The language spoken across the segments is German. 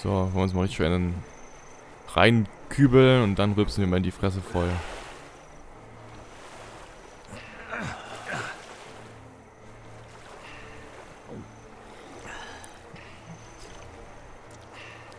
So, wollen wir uns mal richtig schön reinkübeln und dann rübsen wir mal in die Fresse voll.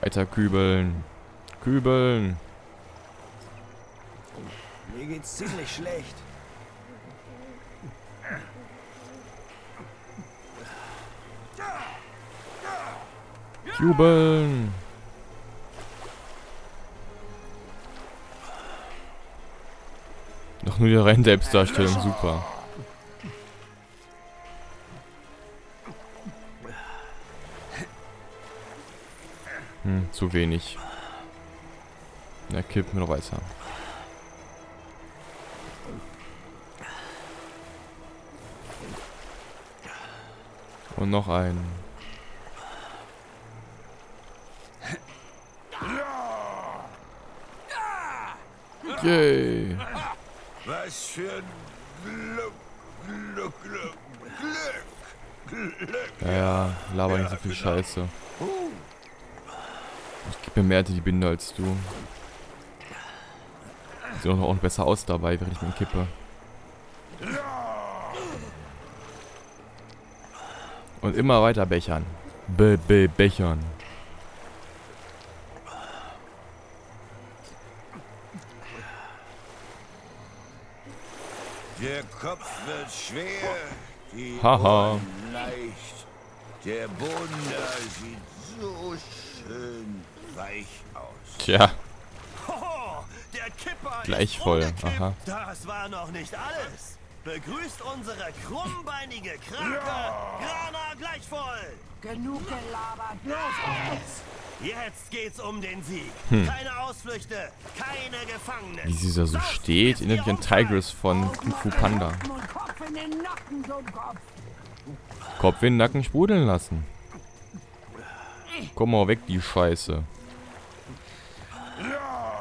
Weiter kübeln. Kübeln. Mir geht's ziemlich schlecht. Jubeln. Noch nur die rein Selbstdarstellung, super. Hm, zu wenig. Na, kippen wir noch weiter. Und noch einen. Yay. Was für ein Glück, Glück, Glück, Glück. Ja, laber nicht so viel Scheiße. Ich gebe mir mehr die Binde als du. Sieht auch noch besser aus dabei, während ich mir kippe. Und immer weiter bechern. Be, be, bechern. Der Kopf wird schwer, die Haha. Leicht. Der Boden da sieht so schön weich aus. Tja, Hoho, der Kipper Gleich ist voll, aha. Das war noch nicht alles. Begrüßt unsere krummbeinige Krake Grana gleich voll. Genug gelabert, los jetzt! Jetzt geht's um den Sieg. Hm. Keine Ausflüchte, keine Gefangenen. wie sie da so steht, erinnert mich an. Tigris von Kung Fu Panda. Kopf in den Nacken, Dummkopf! Kopf in den Nacken sprudeln lassen. Komm mal weg, die Scheiße.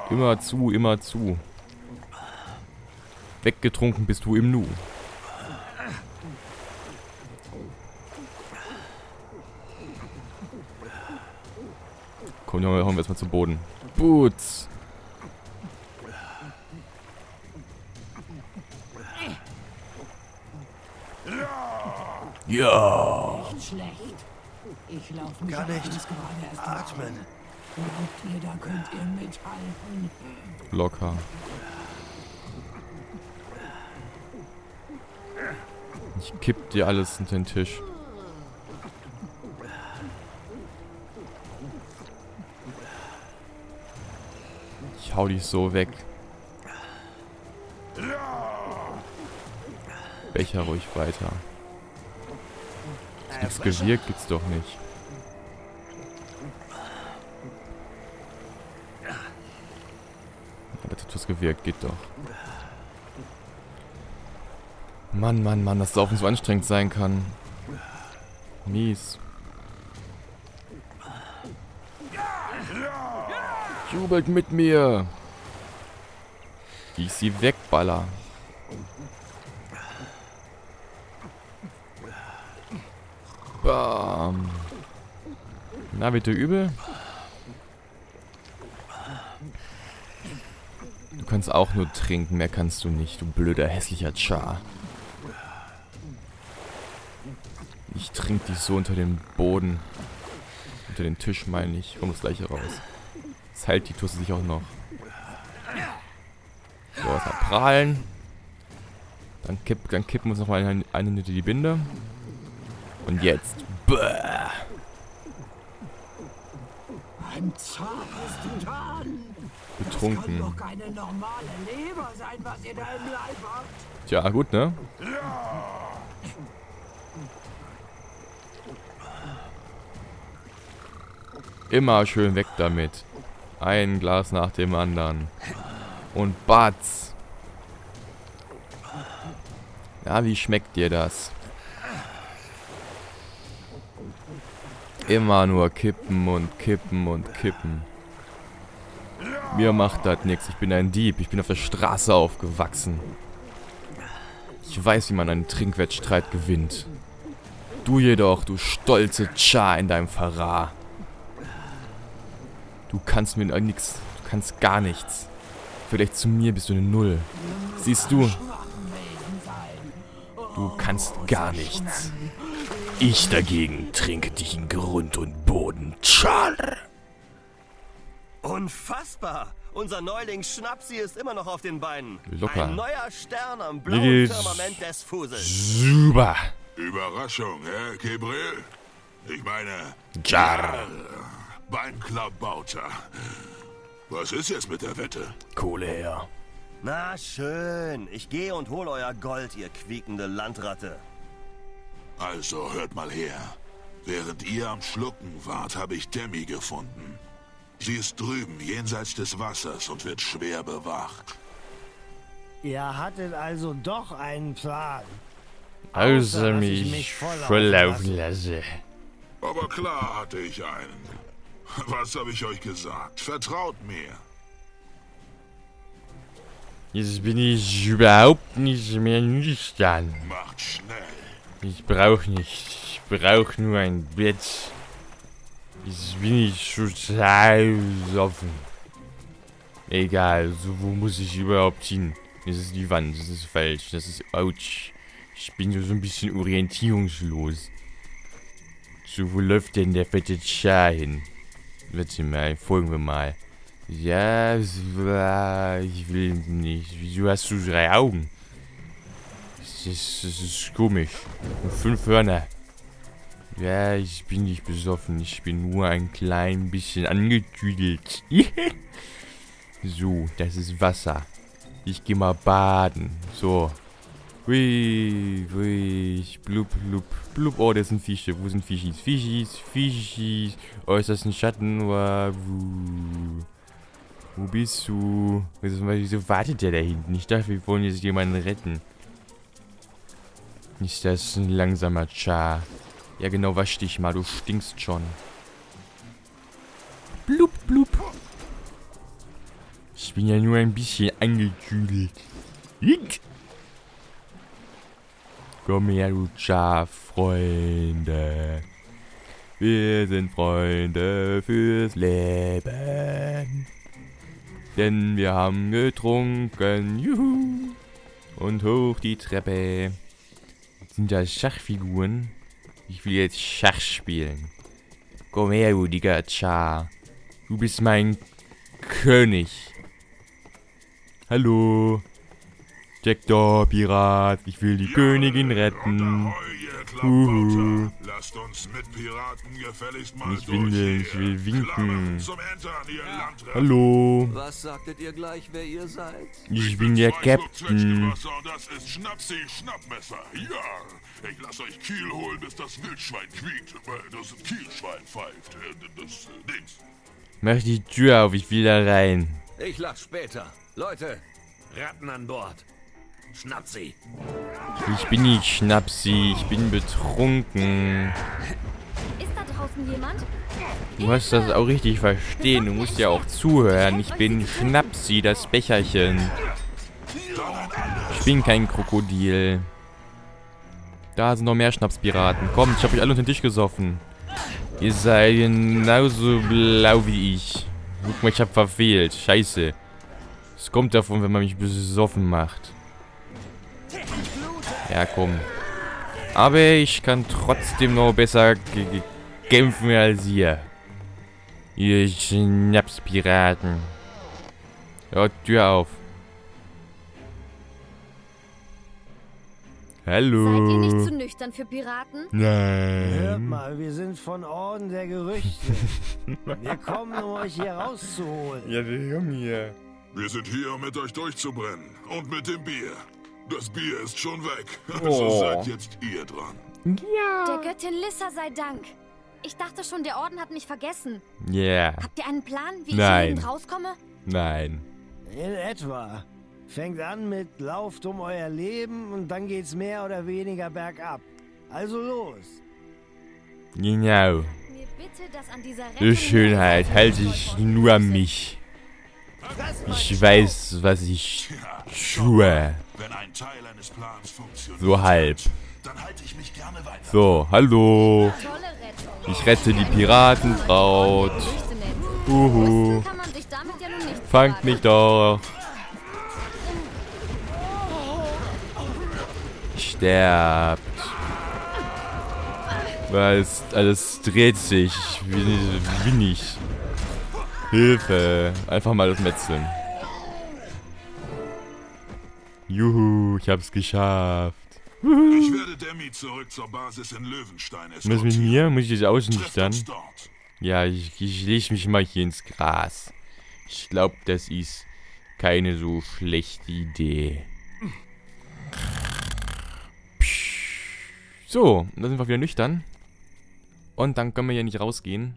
Immer zu, immer zu. Weggetrunken bist du im Nu. Komm, Junge, hauen wir erstmal zu Boden. Boots. Ja. Nicht schlecht. Ich laufe mich Gar nicht. Atmen. Glaubt ihr, da könnt ihr mithalten? Locker. Ich kipp dir alles unter den Tisch. Hau dich so weg. Becher ruhig weiter. Nichts gewirkt gibt's doch nicht. Aber das gewirkt, geht doch. Mann, Mann, Mann, dass Saufen so anstrengend sein kann. Mies. Jubelt mit mir. Wie ich sie wegballer. Bam. Na, bitte übel? Du kannst auch nur trinken, mehr kannst du nicht, du blöder, hässlicher Char. Ich trink dich so unter den Boden. Unter den Tisch, meine ich. Komm das gleiche raus. Das heilt die Tusse sich auch noch. So, erstmal prahlen. Dann, kipp, dann kippen wir uns nochmal eine, eine hinter die Binde. Und jetzt. Bäh. Ein zartes Titan! Das kann Betrunken. Tja, gut, ne? Immer schön weg damit. Ein Glas nach dem anderen. Und batz. Na, wie schmeckt dir das? Immer nur kippen und kippen und kippen. Mir macht das nichts. Ich bin ein Dieb. Ich bin auf der Straße aufgewachsen. Ich weiß, wie man einen Trinkwettstreit gewinnt. Du jedoch, du stolze Char in deinem Verrat. Du kannst mir nichts. Du kannst gar nichts. Vielleicht zu mir bist du eine Null. Siehst du? Du kannst gar nichts. Ich dagegen trinke dich in Grund und Boden. Char. Unfassbar! Unser Neuling Schnapsi ist immer noch auf den Beinen. Locker. Ein neuer Stern am blauen Firmament des Fusels. Super. Überraschung, hä, Gabriel? Ich meine, Jar. Beinklabauter. Was ist jetzt mit der Wette? Kohle her. Na schön, ich gehe und hol euer Gold, ihr quiekende Landratte. Also, hört mal her. Während ihr am Schlucken wart, habe ich Demi gefunden. Sie ist drüben, jenseits des Wassers und wird schwer bewacht. Ihr hattet also doch einen Plan. Also Außer, ich mich mich volllaufen lasse. Aber klar hatte ich einen. Was habe ich euch gesagt? Vertraut mir. Jetzt bin ich überhaupt nicht mehr nüchtern. Macht schnell. Ich brauche nichts. Ich brauche nur ein Bett. Jetzt bin ich total offen. Egal, so wo muss ich überhaupt hin? Das ist die Wand, das ist falsch, das ist ouch. Ich bin so ein bisschen orientierungslos. So, wo läuft denn der fette Char hin? Warte mal, folgen wir mal. Ja, ich will nicht. Wieso hast du drei Augen? Das ist, das ist komisch. Und fünf Hörner. Ja, ich bin nicht besoffen. Ich bin nur ein klein bisschen angetüdelt. so, das ist Wasser. Ich geh mal baden. So. Hui, hui, blub, blub, blub. Oh, das sind Fische. Wo sind Fischis? Fischis, Fischis. Oh, ist das ein Schatten? Wow. Wo bist du? Wieso, wartet der da hinten? Ich dachte, wir wollen jetzt jemanden retten. Ist das ein langsamer Char? Ja genau, wasch dich mal, du stinkst schon. Blub, blub. Ich bin ja nur ein bisschen angekühlt. Hick. Komm her, du Char-Freunde. Wir sind Freunde fürs Leben. Denn wir haben getrunken. Juhu. Und hoch die Treppe. Sind das Schachfiguren? Ich will jetzt Schach spielen. Komm her, du dicker Char. Du bist mein König. Hallo. Jackdaw, Pirat. Ich will die Königin retten. Ahoi. Klabauter. Lasst uns mit Piraten gefälligst mal Ich will, durch ich will winken. Klammern Zum Entern, ihr Landratten. Hallo. Was sagtet ihr gleich, wer ihr seid? Ich bin der Captain. Das ist Schnapsi Schnappmesser. Ja, ich lass euch Kiel holen, bis das Wildschwein quiekt. Das Kielschwein pfeift. Äh, Das äh, Dings. Mach die Tür auf, ich will da rein. Ich lach später. Leute, Ratten an Bord. Schnappt sie. Ich bin nicht Schnapsi, ich bin betrunken. Ist da draußen jemand? Du musst das auch richtig verstehen. Du musst ja auch zuhören. Ich bin Schnapsi, das Becherchen. Ich bin kein Krokodil. Da sind noch mehr Schnapspiraten. Kommt, ich hab euch alle unter den Tisch gesoffen. Ihr seid genauso blau wie ich. Guck mal, ich hab verfehlt. Scheiße. Es kommt davon, wenn man mich besoffen macht. Ja, komm. Aber ich kann trotzdem noch besser kämpfen als ihr. Ihr Schnapspiraten. Ja, Tür auf. Hallo. Seid ihr nicht zu nüchtern für Piraten? Hört Nein. mal, wir sind von Orden der Gerüchte. wir kommen, um euch hier rauszuholen. Ja, wir kommen hier. Wir sind hier, um mit euch durchzubrennen. Und mit dem Bier. Das Bier ist schon weg. Also Oh. seid jetzt ihr dran. Der Göttin Lissa sei Dank. Ich dachte schon, der Orden hat mich vergessen. Yeah. Habt ihr einen Plan, wie Nein. ich hier rauskomme? Nein. In etwa. Fängt an mit Lauft um euer Leben und dann geht's mehr oder weniger bergab. Also los. Genau. Die Schönheit mehr halte als ich nur an mich. Ich weiß, was ich tue. So halb. So, hallo. Ich rette die Piratenbraut. Uhu. Fangt mich doch. Sterbt. Weil alles dreht sich. Wie, wie nicht. Hilfe. Einfach mal das Metzeln. Juhu, ich hab's geschafft. Ich werde Demi zurück zur Basis in Löwenstein Was mit eskortieren. mir? Muss ich jetzt Trefft ausnüchtern? Ja, ich, ich leg mich mal hier ins Gras. Ich glaube, das ist keine so schlechte Idee. So, da sind wir wieder nüchtern. Und dann können wir ja nicht rausgehen.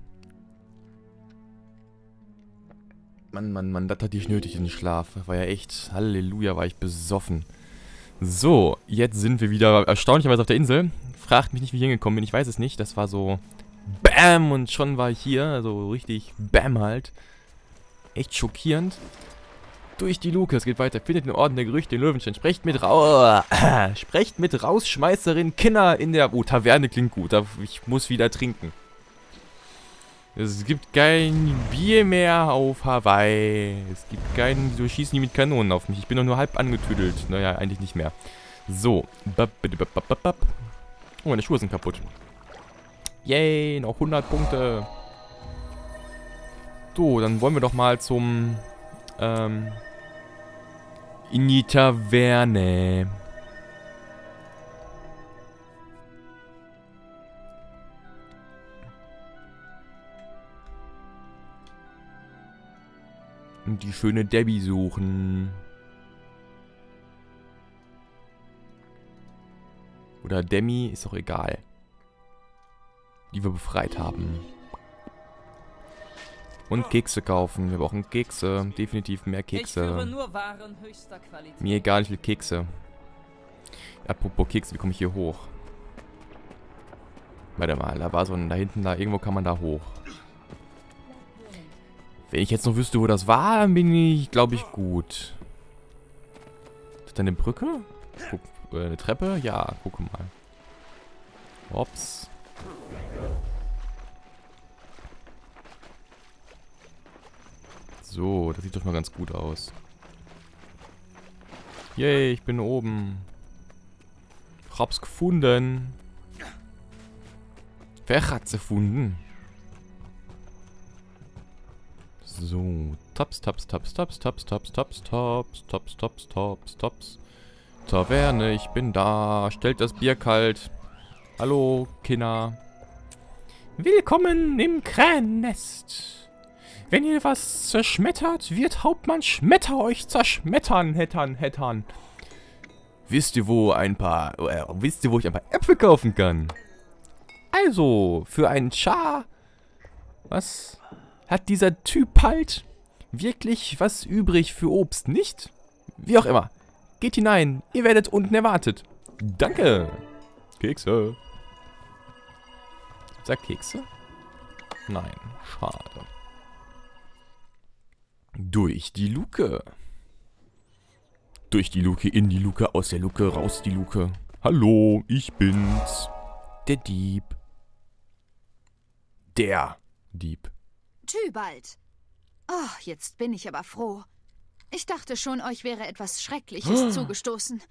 Mann, Mann, Mann, das hatte ich nötig, den Schlaf. War ja echt, Halleluja, war ich besoffen. So, jetzt sind wir wieder erstaunlicherweise auf der Insel. Fragt mich nicht, wie ich hingekommen bin, ich weiß es nicht. Das war so Bam! Und schon war ich hier. Also richtig Bam halt. Echt schockierend. Durch die Luke, es geht weiter. Findet den Orden der Gerüchte in Löwenstein. Sprecht mit raus. Sprecht mit Rausschmeißerin Kinder in der. Oh, Taverne klingt gut. Ich muss wieder trinken. Es gibt kein Bier mehr auf Hawaii. Es gibt kein. Wieso schießen die mit Kanonen auf mich? Ich bin doch nur halb angetüdelt. Naja, eigentlich nicht mehr. So. Oh, meine Schuhe sind kaputt. Yay, noch 100 Punkte. So, dann wollen wir doch mal zum, ähm, in die Taverne. Und die schöne Debbie suchen. Oder Demi, ist doch egal die wir befreit haben. Und Kekse kaufen. Wir brauchen Kekse. Definitiv mehr Kekse. Mir egal, ich will Kekse. Apropos Kekse, wie komme ich hier hoch? Warte mal, da war so ein, da hinten, da, irgendwo kann man da hoch. Wenn ich jetzt noch wüsste, wo das war, dann bin ich, glaube ich, gut. Ist das da eine Brücke? Guck, äh, eine Treppe? Ja, guck mal. Ups. So, das sieht doch mal ganz gut aus. Yay, ich bin oben. Ich hab's gefunden. Wer hat's gefunden? So, taps, taps, taps, taps, taps, taps, taps, taps, taps, taps, taps, taps. Taverne, ich bin da. Stellt das Bier kalt. Hallo, Kinder. Willkommen im Krähennest. Wenn ihr was zerschmettert, wird Hauptmann Schmetter euch zerschmettern, hättern, hättern. Wisst ihr, wo ein paar, äh, wisst ihr, wo ich ein paar Äpfel kaufen kann? Also, für einen Char, was hat dieser Typ halt wirklich was übrig für Obst, nicht? Wie auch immer. Geht hinein, ihr werdet unten erwartet. Danke. Kekse. Sag Kekse? Nein, schade. Durch die Luke. Durch die Luke, in die Luke, aus der Luke, raus die Luke. Hallo, ich bin's. Der Dieb. Der Dieb. Tybalt. Oh, jetzt bin ich aber froh. Ich dachte schon, euch wäre etwas Schreckliches zugestoßen.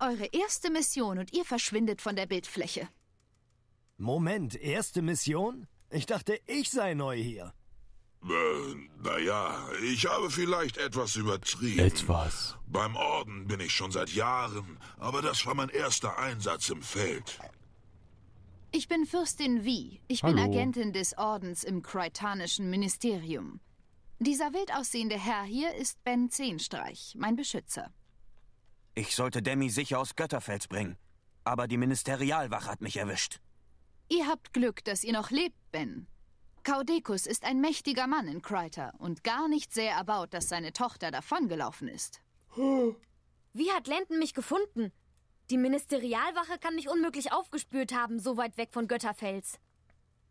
Eure erste Mission und ihr verschwindet von der Bildfläche. Moment, erste Mission? Ich dachte, ich sei neu hier. Äh, naja, ich habe vielleicht etwas übertrieben. Etwas. Beim Orden bin ich schon seit Jahren, aber das war mein erster Einsatz im Feld. Ich bin Fürstin Vi. Ich bin Hallo. Agentin des Ordens im Kraitanischen Ministerium. Dieser wild aussehende Herr hier ist Ben Zehnstreich, mein Beschützer. Ich sollte Demi sicher aus Götterfels bringen. Aber die Ministerialwache hat mich erwischt. Ihr habt Glück, dass ihr noch lebt, Ben. Kaudekus ist ein mächtiger Mann in Kreiter und gar nicht sehr erbaut, dass seine Tochter davongelaufen ist. Wie hat Lenden mich gefunden? Die Ministerialwache kann mich unmöglich aufgespürt haben, so weit weg von Götterfels.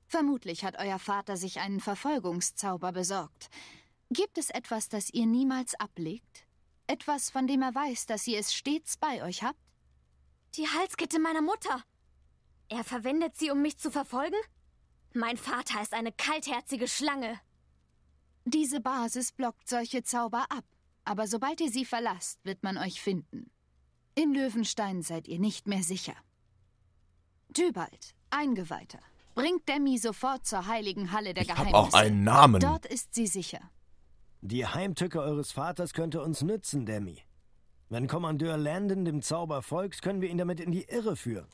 Vermutlich hat euer Vater sich einen Verfolgungszauber besorgt. Gibt es etwas, das ihr niemals ablegt? Etwas, von dem er weiß, dass ihr es stets bei euch habt? Die Halskette meiner Mutter. Er verwendet sie, um mich zu verfolgen? Mein Vater ist eine kaltherzige Schlange. Diese Basis blockt solche Zauber ab. Aber sobald ihr sie verlasst, wird man euch finden. In Löwenstein seid ihr nicht mehr sicher. Tybalt, Eingeweihter, bringt Demi sofort zur heiligen Halle der Ich hab Geheimnisse. auch einen Namen. Dort ist sie sicher. Die Heimtücke eures Vaters könnte uns nützen, Demi. Wenn Kommandeur Landon dem Zauber folgt, können wir ihn damit in die Irre führen.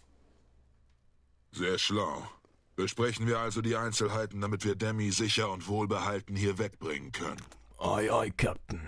Sehr schlau. Besprechen wir also die Einzelheiten, damit wir Demi sicher und wohlbehalten hier wegbringen können. Oi, oi, Captain.